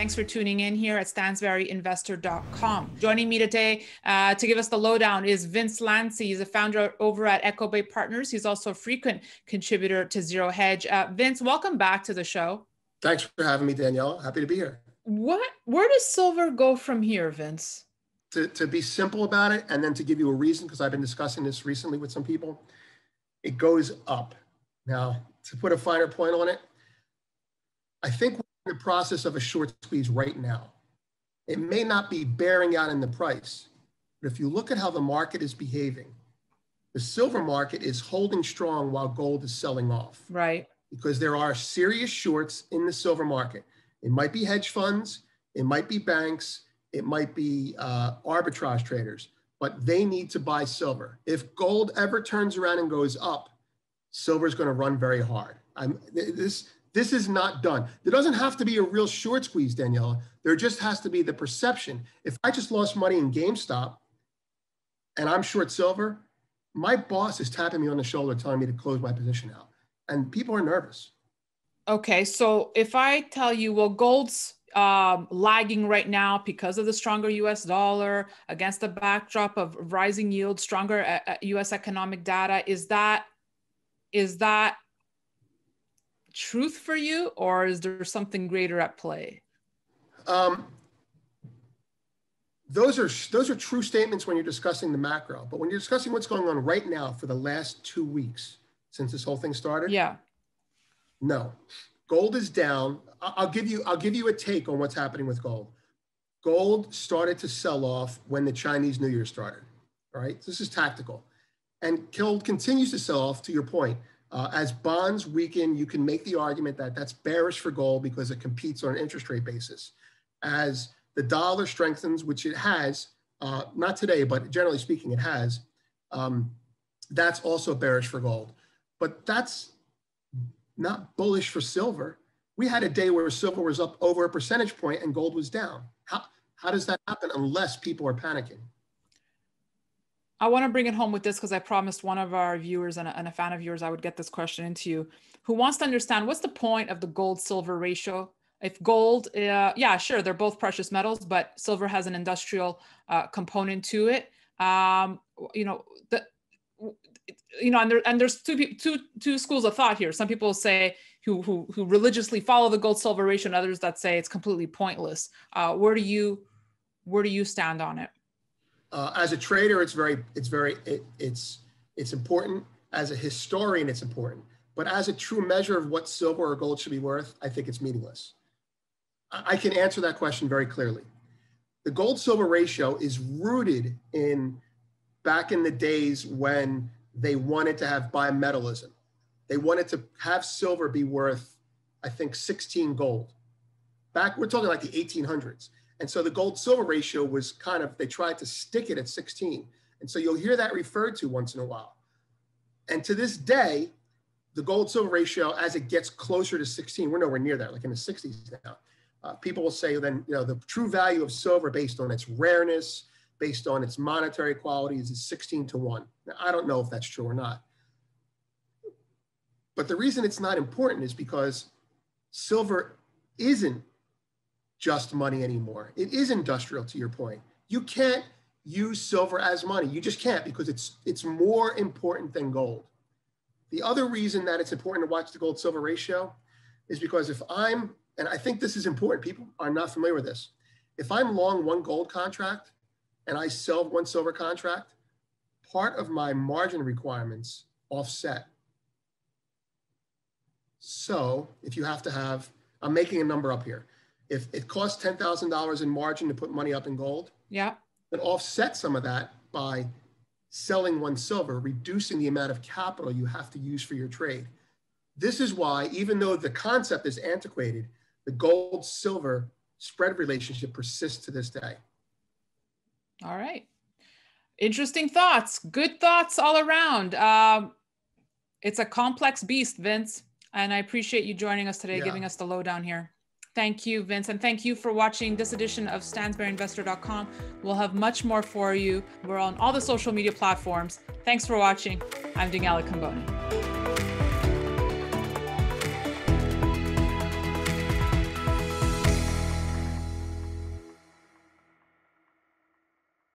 Thanks for tuning in here at stansberryinvestor.com. Joining me today uh, to give us the lowdown is Vince Lanci. He's a founder over at Echo Bay Partners. He's also a frequent contributor to Zero Hedge. Uh, Vince, welcome back to the show. Thanks for having me, Danielle. Happy to be here. What? Where does silver go from here, Vince? To, to be simple about it, and then to give you a reason, because I've been discussing this recently with some people, it goes up. Now, to put a finer point on it, I think the process of a short squeeze right now. It may not be bearing out in the price, but if you look at how the market is behaving, the silver market is holding strong while gold is selling off. Right. Because there are serious shorts in the silver market. It might be hedge funds, it might be banks, it might be uh, arbitrage traders, but they need to buy silver. If gold ever turns around and goes up, silver is going to run very hard. I'm, this, this is not done. There doesn't have to be a real short squeeze, Daniela. There just has to be the perception. If I just lost money in GameStop and I'm short silver, my boss is tapping me on the shoulder telling me to close my position out. And people are nervous. Okay. So if I tell you, well, gold's um, lagging right now because of the stronger US dollar against the backdrop of rising yields, stronger US uh, uh, economic data, is that is that truth for you or is there something greater at play? Um, those are those are true statements when you're discussing the macro, but when you're discussing what's going on right now for the last two weeks since this whole thing started, yeah, no, gold is down. I'll give you I'll give you a take on what's happening with gold. Gold started to sell off when the Chinese New Year started. All right, this is tactical, and gold continues to sell off. To your point, uh, as bonds weaken, you can make the argument that that's bearish for gold because it competes on an interest rate basis. As the dollar strengthens, which it has, uh, not today, but generally speaking, it has, um, that's also bearish for gold. But that's not bullish for silver. We had a day where silver was up over a percentage point and gold was down. How, how does that happen unless people are panicking? I want to bring it home with this because I promised one of our viewers and a, and a, fan of yours I would get this question into you, who wants to understand what's the point of the gold silver ratio? If gold, uh, yeah, sure, they're both precious metals, but silver has an industrial uh, component to it. Um, you know, the, you know, and, there, and there's two, two, two schools of thought here. Some people say who, who, who religiously follow the gold silver ratio, and others that say it's completely pointless. Uh, where do you, where do you stand on it? Uh, as a trader, it's very, it's very, it, it's, it's important. As a historian, it's important. But as a true measure of what silver or gold should be worth, I think it's meaningless. I, can answer that question very clearly. The gold silver ratio is rooted in back in the days when they wanted to have bimetallism. They wanted to have silver be worth, I think, 16 gold. Back, we're talking like the 1800s. And so the gold silver ratio was kind of, they tried to stick it at 16. And so you'll hear that referred to once in a while. And to this day, the gold silver ratio, as it gets closer to 16, we're nowhere near that, like in the 60s now. Uh, people will say then, you know, the true value of silver based on its rareness, based on its monetary qualities is 16 to 1. Now, I don't know if that's true or not. But the reason it's not important is because silver isn't just money anymore. It is industrial to your point. You can't use silver as money. You just can't because it's it's more important than gold. The other reason that it's important to watch the gold silver ratio is because if I'm and I think this is important, people are not familiar with this. If I'm long one gold contract and I sell one silver contract, part of my margin requirements offset. So if you have to have, I'm making a number up here if it costs ten thousand dollars in margin to put money up in gold, yeah, then offset some of that by selling one silver, reducing the amount of capital you have to use for your trade. This is why, even though the concept is antiquated, the gold silver spread relationship persists to this day. All right. Interesting thoughts. Good thoughts all around. Um, it's a complex beast, Vince. And I appreciate you joining us today, yeah. giving us the lowdown here. Thank you, Vince. And thank you for watching this edition of StansberryInvestor.com. We'll have much more for you. We're on all the social media platforms. Thanks for watching. I'm Daniela Cambone.